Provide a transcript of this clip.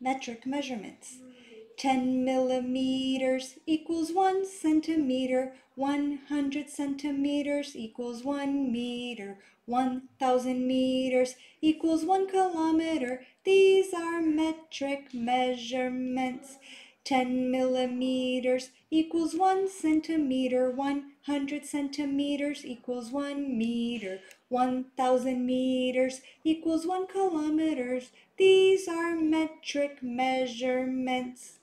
metric measurements. 10 millimeters equals 1 centimeter. 100 centimeters equals 1 meter. 1,000 meters equals 1 kilometer. These are metric measurements. 10 millimeters equals 1 centimeter. 100 centimeters equals 1 meter. 1,000 meters equals 1 kilometers. These are metric measurements.